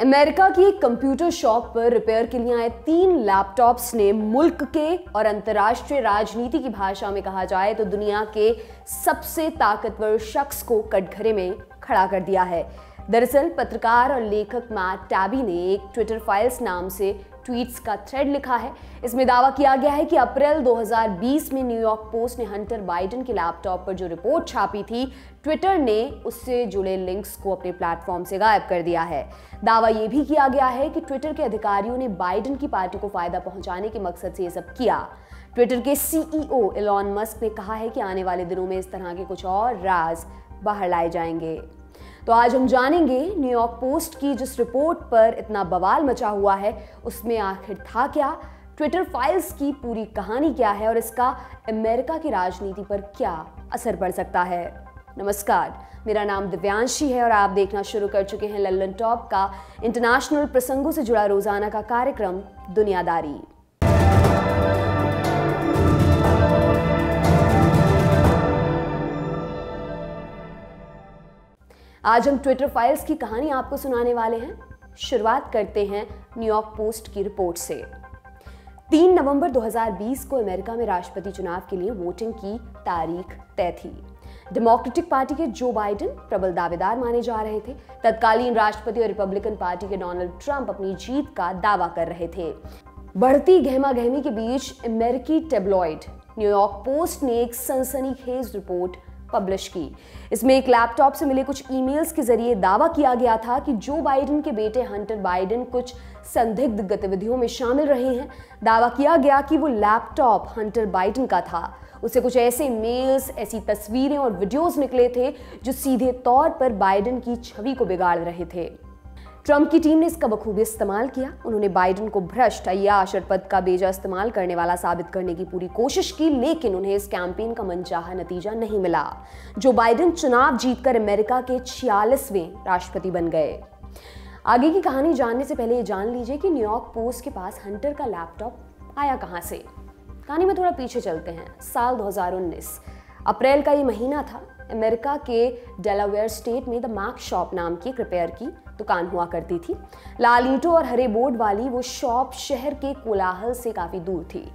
America की एक computer shop पर रिपेयर के लिए आए तीन लैपटॉप्स ने मुल्क के और अंतर्राष्ट्रीय राजनीति की भाषा में कहा जाए तो दुनिया के सबसे ताकतवर शख्स को कटघरे में खड़ा कर दिया है। दरअसल, पत्रकार और लेखक मैट टैबी ने एक ट्विटर फाइल्स नाम से ट्वीट्स का थ्रेड लिखा है। इसमें दावा किया गया है कि अप्रैल 2020 में न्यूयॉर्क पोस्ट ने हंटर बाइडन के लैपटॉप पर जो रिपोर्ट छापी थी, ट्विटर ने उससे जुड़े लिंक्स को अपने प्लेटफॉर्म से गायब कर दिया है। दावा यह भी किया गया है कि ट्विटर के अधिकारियों ने बाइडन की पार्टी को फ़ायदा पहुँचाने के मकसद से यह सब किया। ट्विटर के सीईओ इलॉन मस्क ने कहा है कि आने वाले दिनों में इस तरह के कुछ और राज बाहर लाए जाएँगे। तो आज हम जानेंगे न्यूयॉर्क पोस्ट की जिस रिपोर्ट पर इतना बवाल मचा हुआ है, उसमें आखिर था क्या? ट्विटर फाइल्स की पूरी कहानी क्या है? और इसका अमेरिका की राजनीति पर क्या असर पड़ सकता है? नमस्कार, मेरा नाम दिव्यांशी है और आप देखना शुरू कर चुके हैं लल्लन टॉप का इंटरनेशनल प्रसंगों से जुड़ा रोज़ाना का कार्यक्रम, दुनियादारी। आज हम ट्विटर फाइल्स की कहानी आपको सुनाने वाले हैं। शुरुआत करते हैं न्यूयॉर्क पोस्ट की रिपोर्ट से। 3 नवंबर 2020 को अमेरिका में राष्ट्रपति चुनाव के लिए वोटिंग की तारीख तय थी। डेमोक्रेटिक पार्टी के जो बाइडेन प्रबल दावेदार माने जा रहे थे। तत्कालीन राष्ट्रपति और रिपब्लिकन पार्टी के डोनाल्ड ट्रंप अपनी जीत का दावा कर रहे थे। बढ़ती गहमा गहमी के बीच अमेरिकी टेब्लॉइड न्यूयॉर्क पोस्ट ने एक सनसनीखेज रिपोर्ट पब्लिश की। इसमें एक लैपटॉप से मिले कुछ ईमेल्स के ज़रिए दावा किया गया था कि जो बाइडेन के बेटे हंटर बाइडेन कुछ संदिग्ध गतिविधियों में शामिल रहे हैं। दावा किया गया कि वो लैपटॉप हंटर बाइडेन का था। उसे कुछ ऐसे मेल्स ऐसी तस्वीरें और वीडियोस निकले थे जो सीधे तौर पर बाइडेन की छवि को बिगाड़ रहे थे। ट्रंप की टीम ने इसका बखूबी इस्तेमाल किया। उन्होंने बाइडन को भ्रष्ट अयाश और पद का बेजा इस्तेमाल करने वाला साबित करने की पूरी कोशिश की, लेकिन उन्हें इस कैंपेन का मनचाहा नतीजा नहीं मिला। जो बाइडन चुनाव जीतकर अमेरिका के छियालीसवें राष्ट्रपति बन गए। आगे की कहानी जानने से पहले ये जान लीजिए कि न्यूयॉर्क पोस्ट के पास हंटर का लैपटॉप आया कहाँ से? कहानी में थोड़ा पीछे चलते हैं। साल 2019 अप्रैल का ये महीना था। अमेरिका के डेलावेयर स्टेट में द मैक शॉप नाम की एक रिपेयर की दुकान हुआ करती थी। लाल ईंटों और हरे बोर्ड वाली वो शॉप शहर के कोलाहल से काफ़ी दूर थी।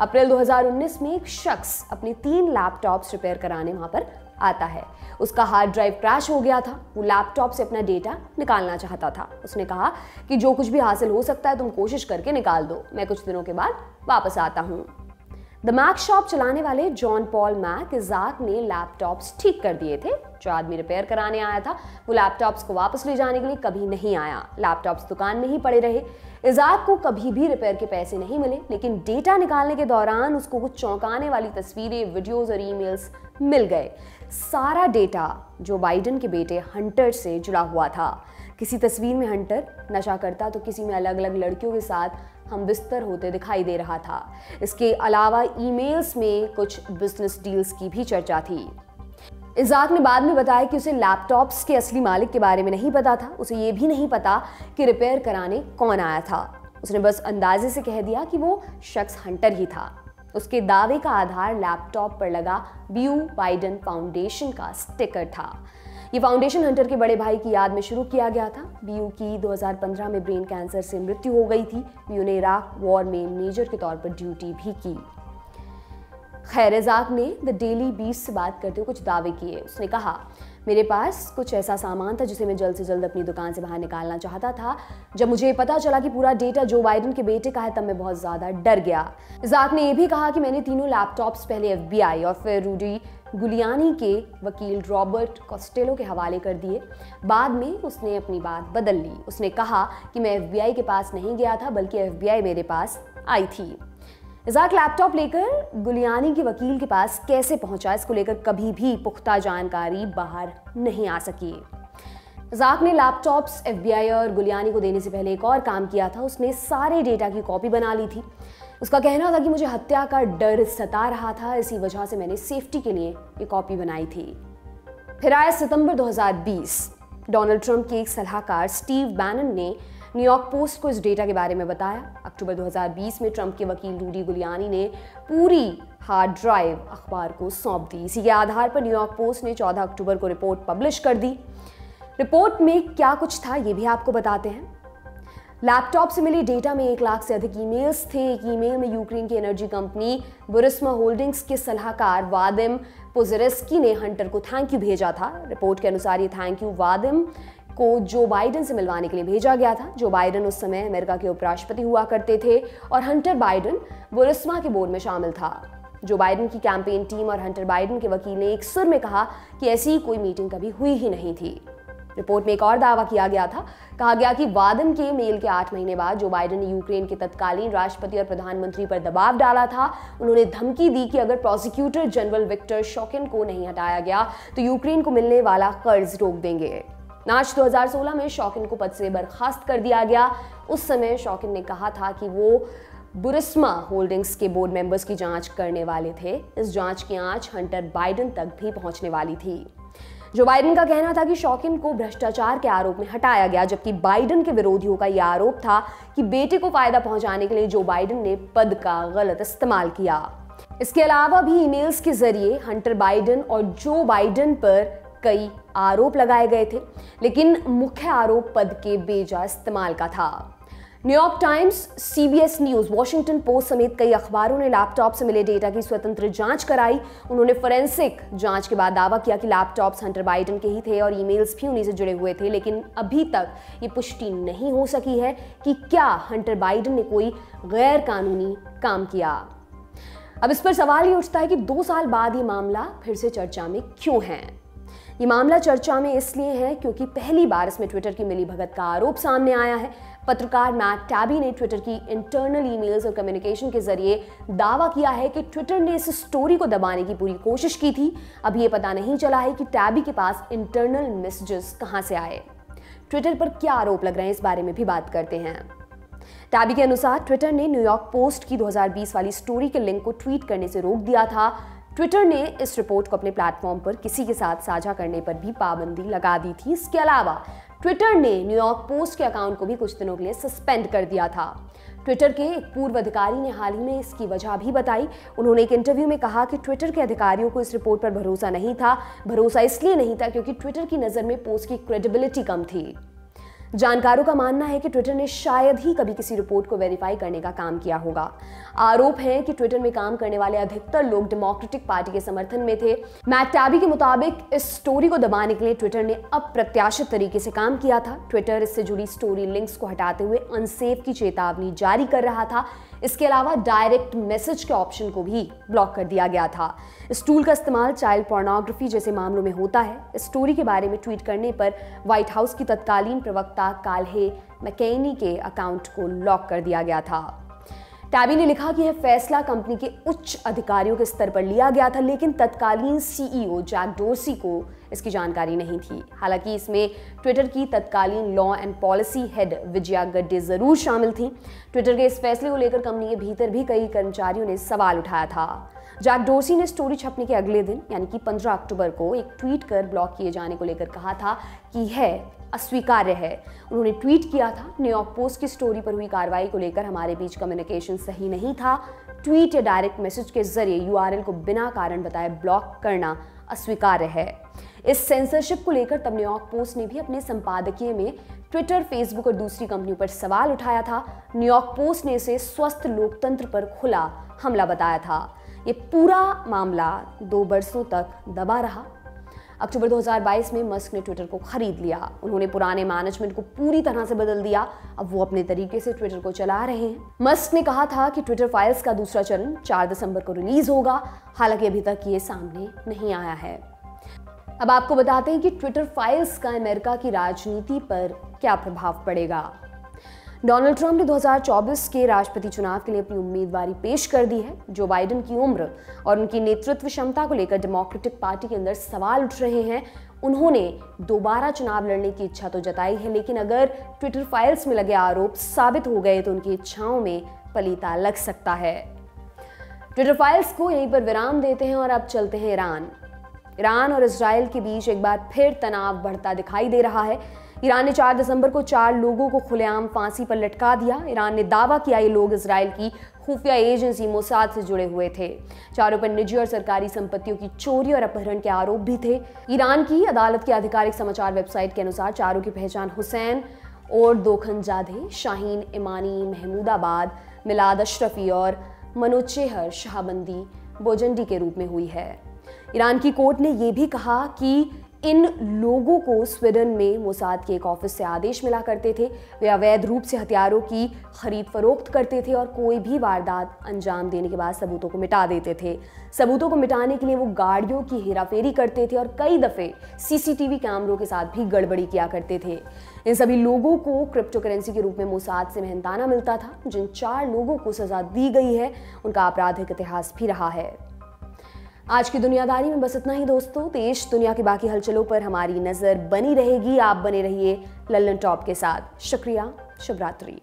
अप्रैल 2019 में एक शख्स अपने तीन लैपटॉप्स रिपेयर कराने वहाँ पर आता है। उसका हार्ड ड्राइव क्रैश हो गया था। वो लैपटॉप से अपना डेटा निकालना चाहता था। उसने कहा कि जो कुछ भी हासिल हो सकता है, तुम कोशिश करके निकाल दो। मैं कुछ दिनों के बाद वापस आता हूँ। द मैक शॉप चलाने वाले जॉन पॉल मैक इजाक ने लैपटॉप्स ठीक कर दिए थे। जो आदमी रिपेयर कराने आया था, वो लैपटॉप्स को वापस ले जाने के लिए कभी नहीं आया। लैपटॉप्स दुकान में ही पड़े रहे। इजाक को कभी भी रिपेयर के पैसे नहीं मिले, लेकिन डेटा निकालने के दौरान उसको कुछ चौंकाने वाली तस्वीरें वीडियोज़ और ईमेल्स मिल गए। सारा डेटा जो बाइडन के बेटे हंटर से जुड़ा हुआ था। किसी तस्वीर में हंटर नशा करता तो किसी में अलग अलग लड़कियों के साथ हम बिस्तर होते दिखाई दे रहा था। इसके अलावा ईमेल्स में कुछ बिज़नेस डील्स की भी चर्चा थी। इजाक ने बाद में बताया कि उसे लैपटॉप्स के असली मालिक के बारे में नहीं पता था। उसे ये भी नहीं पता कि रिपेयर कराने कौन आया था। उसने बस अंदाजे से कह दिया कि वो शख्स हंटर ही था। उसके दावे का आधार लैपटॉप पर लगा। ब्यू बाइडन फाउंडेशन का स्टिकर था। ये फाउंडेशन हंटर के बड़े भाई की याद में शुरू किया गया था। बीयू की 2015 में ब्रेन कैंसर से मृत्यु हो गई थी। बीयू ने इराक वॉर में मेजर के तौर पर ड्यूटी भी की। खैर रजाक ने द डेली बीस से बात करते हुए कुछ दावे किए। उसने कहा, मेरे पास कुछ ऐसा सामान था जिसे मैं जल्द से जल्द अपनी दुकान से बाहर निकालना चाहता था। जब मुझे पता चला कि पूरा डेटा जो बाइडन के बेटे का है, तब मैं बहुत ज़्यादा डर गया। जाक ने यह भी कहा कि मैंने तीनों लैपटॉप्स पहले एफबीआई और फिर रूडी गुलियानी के वकील रॉबर्ट कॉस्टेलो के हवाले कर दिए। बाद में उसने अपनी बात बदल ली। उसने कहा कि मैं एफबीआई के पास नहीं गया था, बल्कि एफबीआई मेरे पास आई थी। इजाक लैपटॉप लेकर गुलियानी के वकील के पास कैसे पहुँचा? इसको लेकर कभी भी पुख्ता जानकारी बाहर नहीं आ सकी। जाक ने लैपटॉप्स एफबीआई और गुलियानी को देने से पहले एक और काम किया था। उसने सारे डेटा की कॉपी बना ली थी। उसका कहना था कि मुझे हत्या का डर सता रहा था, इसी वजह से मैंने सेफ्टी के लिए ये कॉपी बनाई थी। फिर आया सितंबर 2020 डोनाल्ड ट्रंप के एक सलाहकार स्टीव बैनन ने न्यूयॉर्क पोस्ट को इस डेटा के बारे में बताया। अक्टूबर 2020 में ट्रंप के वकील रूडी गुलियानी ने पूरी हार्ड ड्राइव अखबार को सौंप दी। इसी के आधार पर न्यूयॉर्क पोस्ट ने 14 अक्टूबर को रिपोर्ट पब्लिश कर दी। रिपोर्ट में क्या कुछ था, ये भी आपको बताते हैं। लैपटॉप से मिले डेटा में एक लाख से अधिक ईमेल्स थे। एक ईमेल में यूक्रेन की एनर्जी कंपनी बुरिस्मा होल्डिंग्स के सलाहकार वादिम पोजरेस्की ने हंटर को थैंक यू भेजा था। रिपोर्ट के अनुसार ये थैंक यू वादिम को जो बाइडन से मिलवाने के लिए भेजा गया था। जो बाइडन उस समय अमेरिका के उपराष्ट्रपति हुआ करते थे और हंटर बाइडन बुरिस्मा के बोर्ड में शामिल था। जो बाइडन की कैंपेन टीम और हंटर बाइडन के वकील ने एक सुर में कहा कि ऐसी कोई मीटिंग कभी हुई ही नहीं थी। रिपोर्ट में एक और दावा किया गया था। कहा गया कि वादन के मेल के आठ महीने बाद जो बाइडन ने यूक्रेन के तत्कालीन राष्ट्रपति और प्रधानमंत्री पर दबाव डाला था, उन्होंने धमकी दी कि अगर प्रोसिक्यूटर जनरल विक्टर शॉकिन को नहीं हटाया गया तो यूक्रेन को मिलने वाला कर्ज रोक देंगे। मार्च 2016 में शौकिन को पद से बर्खास्त कर दिया गया। उस समय शौकिन ने कहा था कि वो बुरिस्मा होल्डिंग्स के बोर्ड मेंबर्स की जाँच करने वाले थे। इस जाँच की आँच हंटर बाइडन तक भी पहुँचने वाली थी। जो बाइडन का कहना था कि शौकिन को भ्रष्टाचार के आरोप में हटाया गया, जबकि बाइडन के विरोधियों का यह आरोप था कि बेटे को फ़ायदा पहुँचाने के लिए जो बाइडन ने पद का गलत इस्तेमाल किया। इसके अलावा भी ईमेल्स के ज़रिए हंटर बाइडन और जो बाइडन पर कई आरोप लगाए गए थे, लेकिन मुख्य आरोप पद के बेजा इस्तेमाल का था। New York Times CBS News Washington Post समेत कई अखबारों ने लैपटॉप से मिले डेटा की स्वतंत्र जाँच कराई। उन्होंने फोरेंसिक जाँच के बाद दावा किया कि लैपटॉप्स हंटर बाइडन के ही थे और ईमेल्स भी उन्हीं से जुड़े हुए थे, लेकिन अभी तक ये पुष्टि नहीं हो सकी है कि क्या हंटर बाइडन ने कोई गैर कानूनी काम किया। अब इस पर सवाल ये उठता है कि दो साल बाद ये मामला फिर से चर्चा में क्यों है? ये मामला चर्चा में इसलिए है क्योंकि पहली बार इसमें ट्विटर की मिली भगत का आरोप सामने आया है। पत्रकार मैट टैबी ने ट्विटर की इंटरनल ईमेल्स और कम्युनिकेशन के ज़रिए दावा किया है कि ट्विटर ने इस स्टोरी को दबाने की पूरी कोशिश की थी। अब ये पता नहीं चला है कि टैबी के पास इंटरनल मैसेजेस कहाँ से आए। ट्विटर पर क्या आरोप लग रहे हैं इस बारे में भी बात करते हैं। टैबी के अनुसार ट्विटर ने न्यूयॉर्क पोस्ट की 2020 वाली स्टोरी के लिंक को ट्वीट करने से रोक दिया था। ट्विटर ने इस रिपोर्ट को अपने प्लेटफॉर्म पर किसी के साथ साझा करने पर भी पाबंदी लगा दी थी। इसके अलावा, ट्विटर ने न्यूयॉर्क पोस्ट के अकाउंट को भी कुछ दिनों के लिए सस्पेंड कर दिया था। ट्विटर के एक पूर्व अधिकारी ने हाल ही में इसकी वजह भी बताई। उन्होंने एक इंटरव्यू में कहा कि ट्विटर के अधिकारियों को इस रिपोर्ट पर भरोसा नहीं था। भरोसा इसलिए नहीं था क्योंकि ट्विटर की नज़र में पोस्ट की क्रेडिबिलिटी कम थी। जानकारों का मानना है कि ट्विटर ने शायद ही कभी किसी रिपोर्ट को वेरीफाई करने का काम किया होगा। आरोप है कि ट्विटर में काम करने वाले अधिकतर लोग डेमोक्रेटिक पार्टी के समर्थन में थे। मैट के मुताबिक, इस स्टोरी को दबाने के लिए ट्विटर ने अप्रत्याशित तरीके से काम किया था। ट्विटर इससे जुड़ी स्टोरी लिंक्स को हटाते हुए अनसेफ की चेतावनी जारी कर रहा था। इसके अलावा डायरेक्ट मैसेज के ऑप्शन को भी ब्लॉक कर दिया गया था। इस टूल का इस्तेमाल चाइल्ड पोर्नोग्राफी जैसे मामलों में होता है। इस स्टोरी के बारे में ट्वीट करने पर व्हाइट हाउस की तत्कालीन प्रवक्ता काल्हे मैकेनी के अकाउंट को लॉक कर दिया गया था। टैबी ने लिखा कि यह फैसला कंपनी के उच्च अधिकारियों के स्तर पर लिया गया था, लेकिन तत्कालीन सीईओ जैक डोसी को इसकी जानकारी नहीं थी। हालाँकि इसमें ट्विटर की तत्कालीन law and policy head Vijaya Gadde ज़रूर शामिल थी। ट्विटर के इस फैसले को लेकर कंपनी के भीतर भी कई कर्मचारियों ने सवाल उठाया था। जैक डोरसी ने स्टोरी छपने के अगले दिन, यानी कि 15 अक्टूबर को, एक ट्वीट कर ब्लॉक किए जाने को लेकर कहा था कि है अस्वीकार्य है। उन्होंने ट्वीट किया था न्यूयॉर्क पोस्ट की स्टोरी पर हुई कार्रवाई को लेकर हमारे बीच कम्युनिकेशन सही नहीं था। ट्वीट या डायरेक्ट मैसेज के ज़रिए यूआरएल को बिना कारण बताए ब्लॉक करना अस्वीकार्य है। इस सेंसरशिप को लेकर तब न्यूयॉर्क पोस्ट ने भी अपने संपादकीय में ट्विटर फेसबुक और दूसरी कंपनियों पर सवाल उठाया था। न्यूयॉर्क पोस्ट ने इसे स्वस्थ लोकतंत्र पर खुला हमला बताया था। ये पूरा मामला दो बरसों तक दबा रहा। अक्टूबर 2022 में मस्क ने ट्विटर को खरीद लिया। उन्होंने पुराने मैनेजमेंट को पूरी तरह से बदल दिया। अब वो अपने तरीके से ट्विटर को चला रहे हैं। मस्क ने कहा था कि ट्विटर फाइल्स का दूसरा चरण 4 दिसंबर को रिलीज़ होगा। हालाँकि अभी तक ये सामने नहीं आया है। अब आपको बताते हैं कि ट्विटर फाइल्स का अमेरिका की राजनीति पर क्या प्रभाव पड़ेगा। डोनाल्ड ट्रंप ने 2024 के राष्ट्रपति चुनाव के लिए अपनी उम्मीदवारी पेश कर दी है। जो बाइडन की उम्र और उनकी नेतृत्व क्षमता को लेकर डेमोक्रेटिक पार्टी के अंदर सवाल उठ रहे हैं। उन्होंने दोबारा चुनाव लड़ने की इच्छा तो जताई है, लेकिन अगर ट्विटर फाइल्स में लगे आरोप साबित हो गए तो उनकी इच्छाओं में पलीता लग सकता है। ट्विटर फाइल्स को यहीं पर विराम देते हैं और अब चलते हैं ईरान। ईरान और इसराइल के बीच एक बार फिर तनाव बढ़ता दिखाई दे रहा है। ईरान ने 4 दिसंबर को चार लोगों को खुलेआम फांसी पर लटका दिया। ईरान ने दावा किया, ये लोग इसराइल की खुफिया एजेंसी मोसाद से जुड़े हुए थे। चारों पर निजी और सरकारी संपत्तियों की चोरी और अपहरण के आरोप भी थे। ईरान की अदालत की आधिकारिक समाचार वेबसाइट के अनुसार चारों की पहचान हुसैन और दो खंजादे, शाहीन इमानी महमूदाबाद, मिलाद अशरफी और मनोचेहर शाहबंदी बोजंडी के रूप में हुई है। ईरान की कोर्ट ने यह भी कहा कि इन लोगों को स्वीडन में मोसाद के एक ऑफ़िस से आदेश मिला करते थे। वे अवैध रूप से हथियारों की खरीद फरोख्त करते थे और कोई भी वारदात अंजाम देने के बाद सबूतों को मिटा देते थे। सबूतों को मिटाने के लिए वो गाड़ियों की हेराफेरी करते थे और कई दफ़े सीसीटीवी कैमरों के साथ भी गड़बड़ी किया करते थे। इन सभी लोगों को क्रिप्टो करेंसी के रूप में मोसाद से मेहनताना मिलता था। जिन चार लोगों को सजा दी गई है, उनका आपराधिक इतिहास भी रहा है। आज की दुनियादारी में बस इतना ही दोस्तों, देश दुनिया के बाकी हलचलों पर हमारी नज़र बनी रहेगी। आप बने रहिए लल्लन टॉप के साथ। शुक्रिया शुभ रात्रि